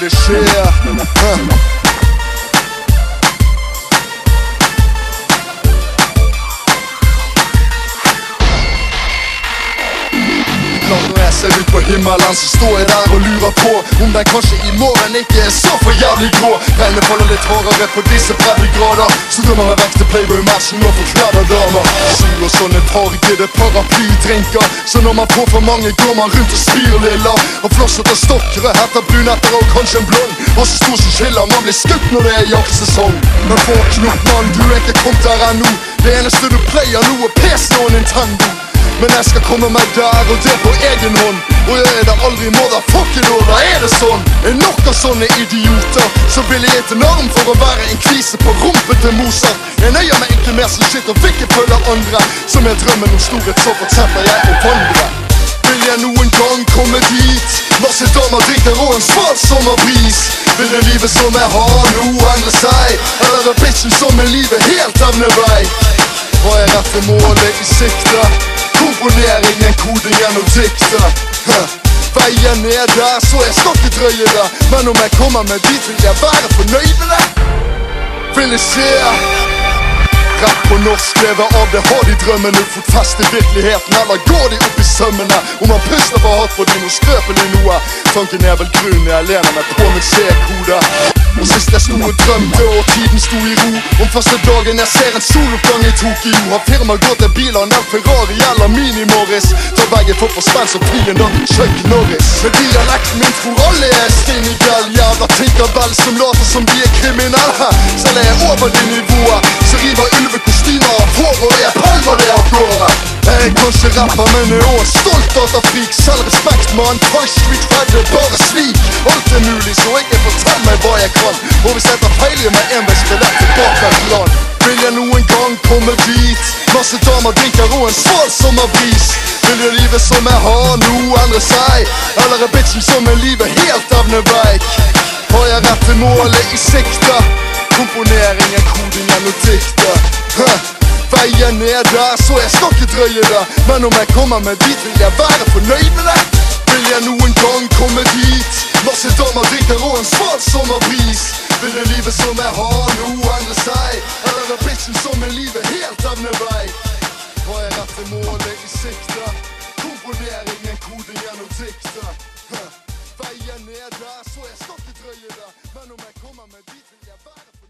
Vil jeg ser ut på himmelen, så står jeg der og lurer på om den kanskje i morgen ikke er så for jævlig grå. Regnet faller litt hardere på disse breddegrader. Så drømmer jeg vekk til Playboy-matchen og forkledde damer. Sol og sånne fargede paraplydrinker. Så når man får for mange, går man rundt og spyr lilla. Og flossete stokkere heter brunetter og kanskje en blond. Og så stor som skiller, man blir skutt når det er jaktsesong. Men våkn opp, mann, du er ikke kommet der ennå. Det eneste du player nå, er PC og Nintendo. Men jeg skal komme meg der, og det på egen hånd. Og jeg er der aldri motherfucking år, da er det sånn. Er nok av sånne idioter som vil gi til norm for å være en kvise på rumpen til Mozart. Jeg nøyer meg ikke mer som shit og vil ikke følge andre. Som er drømmen om storhet, så fortsetter jeg å vandre. Vil jeg noen gang komme dit? Masse damer drikker og en sval sommerbris. Vil det livet som jeg har nå endre seg? Eller er bitchen som er livet helt evnevei? Har jeg rett til målet i sikte? Komponeringen, er kode gjennom Huh. Veien er der, så jeg skal ikke drøye det. Men om jeg kommer meg dit, vil jeg være fornøyd med det. Vil jeg se Rapp på norsk, leve av det, har de drømmene fått fest i virkeligheten, eller går de opp i sømmene? Om man pusler for hardt for de noe skrøpelig noe. Tanken er vel grunnen jeg lener meg på min C-kode. Og sist jeg sto og drømte, og tiden sto i ro. Om første dagen jeg ser en soloppgang i Tokyo, har firmaet gått til biler nær Ferrari eller Mini-Morris. Tar begge for for spenn som frien da Chuck Norris. Med dialekten min tror alle er stingel, jævla tinkerbell som later som de er kriminelle. Selv er jeg over det nivået, så river ulvekostymer av hår og jeg pælmer det av gårde. Jeg er kanskje rapper, men jeg er også datafrik. Selvrespekt, mann. high street fred, er bare svi. Alt er mulig, så ikke fortell meg hva jeg kan. Og hvis jeg tar feil, gir meg enveisbillett tilbake til land. Vil jeg noen gang komme dit? Masse damer drinker og en sval sommerbris. Vil jeg livet som jeg har nå, endre seg? Eller er bitchen som er livet helt evneveik? Har jeg rett til målet i sikte? Komponeringen, kodingen og diktet. Veien er der, så jeg skal ikke drøye det. Men om jeg kommer meg dit, vil jeg være fornøyd med det. Vil jeg noen gang komme dit? Masse damer drikker og en sval sommerbris. Vil det livet som jeg har nå, endre seg? Eller er bitchen som er livet helt evnevei? Har jeg rett til målet i sikte? Komponeringen, kodingen gjennom diktet. Veien er der, så jeg skal ikke drøye det. Men om jeg kommer meg dit, vil jeg være